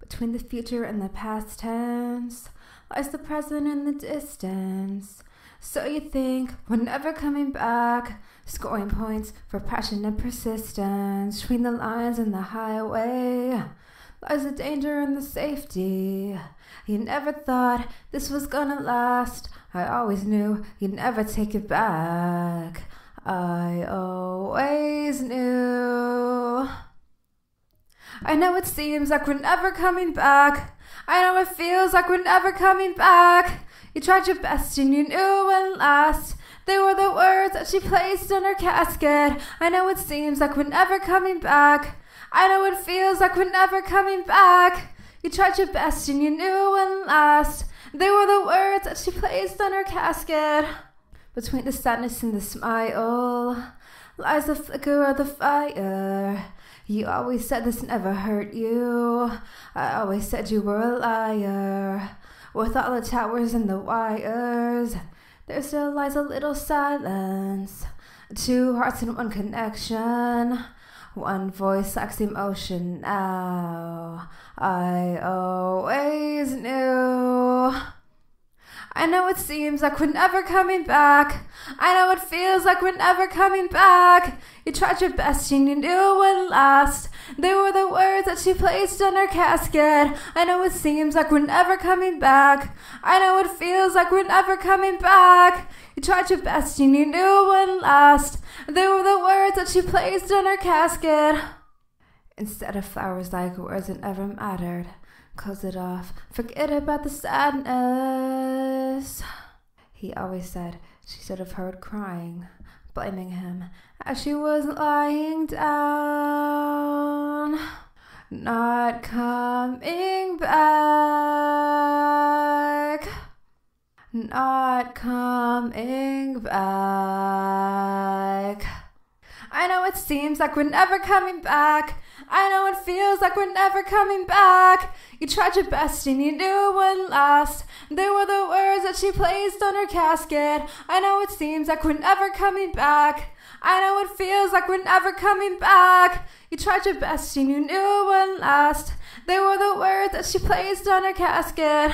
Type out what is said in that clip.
Between the future and the past tense lies the present and the distance. So you think we're never coming back, scoring points for passion and persistence. Between the lines and the highway lies the danger and the safety. You never thought this was gonna last. I always knew you'd never take it back. I always knew. I know it seems like we're never coming back. I know it feels like we're never coming back. You tried your best and you knew wouldn't last. They were the words that she placed on her casket. I know it seems like we're never coming back. I know it feels like we're never coming back. You tried your best and you knew wouldn't last. They were the words that she placed on her casket. Between the sadness and the smile lies the flicker of the fire. You always said this never hurt you. I always said you were a liar. With all the towers and the wires, there still lies a little silence. Two hearts in one connection. One voice lacks emotion now. I always knew. I know it seems like we're never coming back. I know it feels like we're never coming back. You tried your best and you knew it wouldn't last. They were the words that she placed on her casket. I know it seems like we're never coming back. I know it feels like we're never coming back. You tried your best and you knew it wouldn't last. They were the words that she placed on her casket. Instead of flowers like words that never mattered. Close it off. Forget about the sadness. He always said she should have heard crying, blaming him as she was lying down. Not coming back. Not coming back. I know it seems like we're never coming back. I know it feels like we're never coming back. You tried your best and you knew it wouldn't last. They were the words that she placed on her casket. I know it seems like we're never coming back. I know it feels like we're never coming back. You tried your best and you knew it wouldn't last. They were the words that she placed on her casket.